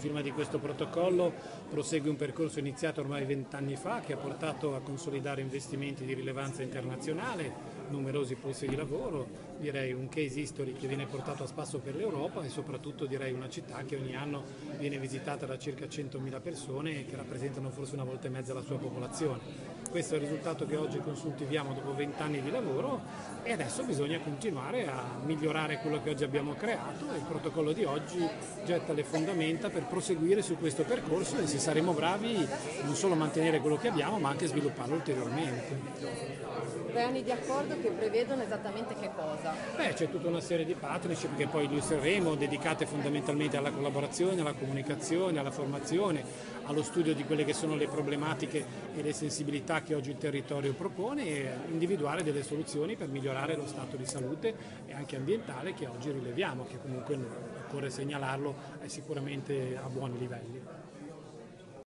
firma di questo protocollo prosegue un percorso iniziato ormai vent'anni fa che ha portato a consolidare investimenti di rilevanza internazionale, numerosi posti di lavoro, direi un case history che viene portato a spasso per l'Europa e soprattutto direi una città che ogni anno viene visitata da circa 100.000 persone e che rappresentano forse una volta e mezza la sua popolazione. Questo è il risultato che oggi consultiviamo dopo vent'anni di lavoro e adesso bisogna continuare a migliorare quello che oggi abbiamo creato e il protocollo di oggi getta le fondamenta per proseguire su questo percorso e se saremo bravi non solo mantenere quello che abbiamo ma anche svilupparlo ulteriormente. Tre anni di accordo che prevedono esattamente che cosa? Beh, c'è tutta una serie di partnership che poi illustreremo, dedicate fondamentalmente alla collaborazione, alla comunicazione, alla formazione, allo studio di quelle che sono le problematiche e le sensibilità che oggi il territorio propone e individuare delle soluzioni per migliorare lo stato di salute e anche ambientale che oggi rileviamo, che comunque occorre segnalarlo è sicuramente a buoni livelli.